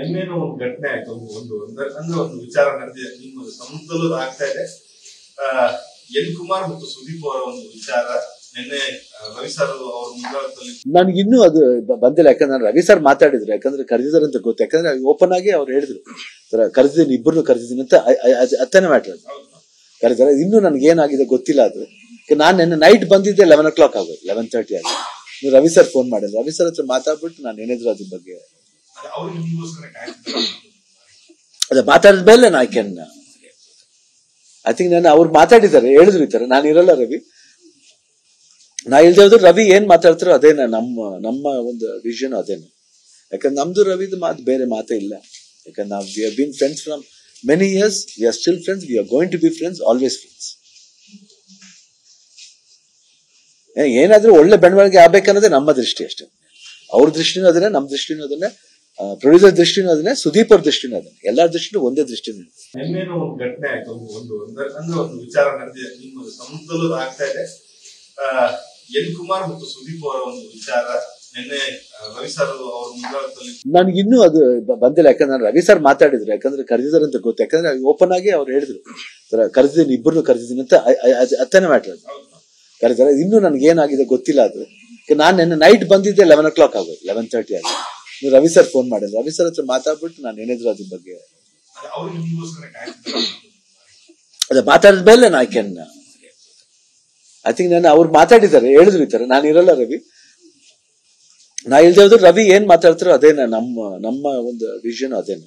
ನಿನ್ನೆನೂ ಒಂದು ಘಟನೆ ಆಯ್ತು. ಒಂದು ಅಂದ್ರೆ ಅಂದ್ರೆ ಒಂದು ವಿಚಾರ ನಡೆದಿದೆ. ನಿಮ್ಮ ಸಮುದ್ರದಲ್ಲೂ ಆಗ್ತಾ ಇದೆ. ಎನ್ ಕುಮಾರ್ ಮತ್ತು ಸುದೀಪ್ ಅವರ ಒಂದು ವಿಚಾರ ನಿನ್ನೆ ರವಿ ಸರ್ ಅವ್ರ ಮುಂದಾಳತ್ವದಲ್ಲಿ ನನ್ಗೆ ಇನ್ನೂ ಅದು ಬಂದಿಲ್ಲ. ಯಾಕಂದ್ರೆ ನಾನು ರವಿ ಸರ್ ಮಾತಾಡಿದ್ರು. ಯಾಕಂದ್ರೆ ಕರೆದಿದ್ದಾರೆ ಅಂತ ಗೊತ್ತು. ಯಾಕಂದ್ರೆ ಓಪನ್ ಆಗಿ ಅವ್ರು ಹೇಳಿದ್ರು. ಸರ್ ಕರೆದಿದ್ದೀನಿ ಇಬ್ಬರನ್ನು ಕರೆದಿದ್ದೀನಿ ಅಂತ ಅತ್ತನೇ ಮ್ಯಾಟ್ರ್. ಕರೆದಿದ್ದಾರೆ. ಇನ್ನೂ ನನ್ಗೆ ಏನಾಗಿದೆ ಗೊತ್ತಿಲ್ಲ ಅದು. ನಾನು ನಿನ್ನೆ ನೈಟ್ ಬಂದಿದ್ದೆ ಲೆವೆನ್ ಓ ಕ್ಲಾಕ್ ಆಗೋದು ಲೆವೆನ್ ತರ್ಟಿ ಆಗಿ. ನೀವು ರವಿ ಸರ್ ಫೋನ್ ಮಾಡಿದ್ರು ರವಿ ಸರ್ ಹತ್ರ ಮಾತಾಡ್ಬಿಟ್ಟು ನಾನು ಏನಿದ್ರು ಅದ್ರ ಬಗ್ಗೆ ನಿಮಗೋಸ್ಕರ ಕಾಯ್ತಿದ್ದಾರೆ ಅದೇ ಮಾತಾಡಿದ ಮೇಲೆ ನಾ ಕ್ಯಾನ್ ಐ ಥಿಂಕ್ ನಾನು ಅವ್ರು ಮಾತಾಡಿದ್ದಾರೆ, ಹೇಳಿದ್ರು ಈ ತರ ನಾನು ಇರಲ್ಲ ರವಿ. ನಾ ಇಲ್ದೇ ಹೋದ್ರೆ ರವಿ ಏನ್ ಮಾತಾಡ್ತಾರೋ ಅದೇನ ನಮ್ಮ ನಮ್ಮ ಒಂದು ವಿಷನ್ ಅದೇನೆ ಯಾಕಂದ್ರೆ ನಮ್ದು ರವಿದು ಮಾತು ಬೇರೆ ಮಾತೇ ಇಲ್ಲ. ಯಾಕಂದ್ರೆ ನಾವು we been friends from many years we are still friends we are going to be friends always friends ಏನಾದ್ರೂ ಒಳ್ಳೆ ಬೆಳವಣಿಗೆ ಆಗ್ಬೇಕನ್ನೋದೇ ನಮ್ಮ ದೃಷ್ಟಿ ಅಷ್ಟೇ. ಅವ್ರ ದೃಷ್ಟಿನೂ ಅದನ್ನೇ ನಮ್ಮ ದೃಷ್ಟಿನೂ ಅದನ್ನೇ ಪ್ರೊಡ್ಯೂಸರ್ ದೃಷ್ಟಿನ ಅದನ್ನೇ ಸುದೀಪರ್ ದೃಷ್ಟಿನ ಅದನ್ನೇ. ಎಲ್ಲರ ದೃಷ್ಟಿನೂ ಒಂದೇ ದೃಷ್ಟಿನೂ ನಿನ್ನೆನೂ ಘಟನೆ ಆಯ್ತು. ಒಂದು ಅಂದ್ರೆ ಒಂದು ವಿಚಾರ ನಡೆದಿದೆ. ನಿಮ್ಮ ಆಗ್ತಾ ಇದೆ. ಎನ್ ಕುಮಾರ್ ಮತ್ತು ಸುದೀಪ್ ಅವರ ಒಂದು ವಿಚಾರ ನನ್ಗಿನ್ನೂ ಅದು ಬಂದಿಲ್ಲ. ಯಾಕಂದ್ರೆ ನಾನು ರವಿ ಸರ್ ಮಾತಾಡಿದ್ರು. ಯಾಕಂದ್ರೆ ಕರೆದಿದ್ದಾರೆ ಅಂತ ಗೊತ್ತು. ಯಾಕಂದ್ರೆ ಓಪನ್ ಆಗಿ ಅವ್ರು ಹೇಳಿದ್ರು. ಕರೆದಿದ್ದೀನಿ ಇಬ್ಬರನ್ನು ಕರೆದಿದ್ದೀನಿ ಅಂತ ಅತ್ತನೇ ಮ್ಯಾಟ್ರ್ ಅದು. ಕರೆದಿದ್ದಾರೆ. ಇನ್ನೂ ನನ್ಗೆ ಏನಾಗಿದೆ ಗೊತ್ತಿಲ್ಲ ಅದು. ನಾನು ನಿನ್ನೆ ನೈಟ್ ಬಂದಿದ್ದೆ ಲೆವೆನ್ ಓ ಕ್ಲಾಕ್ ಆಗೋದು ಲೆವೆನ್ ತರ್ಟಿ ಆಗಿ. ನೀವು ರವಿ ಸರ್ ಫೋನ್ ಮಾಡಿದ್ರು. ರವಿ ಸರ್ ಹತ್ರ ಮಾತಾಡ್ಬಿಟ್ಟು ನಾನು ಏನಿದ್ರು ಅದ್ರ ಬಗ್ಗೆ. ಅದು ಮಾತಾಡಿದ ಮೇಲೆ ನಾ ಕ್ಯಾನ್ ಐ ಥಿಂಕ್ ನಾನು ಅವ್ರು ಮಾತಾಡಿದ್ದಾರೆ ಹೇಳಿದ್ರು ಈ ತರ. ನಾನು ಇರಲ್ಲ ರವಿ. ನಾ ಇಲ್ದೇ ಹೋದ್ರೆ ರವಿ ಏನ್ ಮಾತಾಡ್ತಾರೋ ಅದೇನ ನಮ್ಮ ನಮ್ಮ ಒಂದು ವಿಷನ್ ಅದೇನೆ.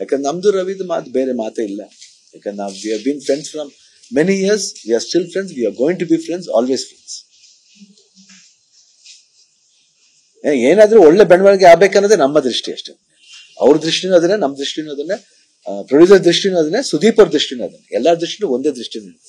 ಯಾಕಂದ್ರೆ ನಮ್ದು ರವಿದು ಮಾತು ಬೇರೆ ಮಾತೇ ಇಲ್ಲ. ಯಾಕಂದ್ರೆ ನಾವು we been friends from many years we are still friends we are going to be friends always friends ಏನಾದ್ರೂ ಒಳ್ಳೆ ಬೆಳವಣಿಗೆ ಆಗ್ಬೇಕನ್ನೋದೇ ನಮ್ಮ ದೃಷ್ಟಿ ಅಷ್ಟೇ. ಅವ್ರ ದೃಷ್ಟಿನೂ ಅದನ್ನೇ, ನಮ್ಮ ದೃಷ್ಟಿನೂ ಅದನ್ನೇ ಪ್ರೊಡ್ಯೂಸರ್ ದೃಷ್ಟಿನೂ ಅದನ್ನೇ, ಸುದೀಪರ್ ದೃಷ್ಟಿನೂ ಅದನ್ನೇ. ಎಲ್ಲರ ದೃಷ್ಟಿನೂ ಒಂದೇ ದೃಷ್ಟಿನೂ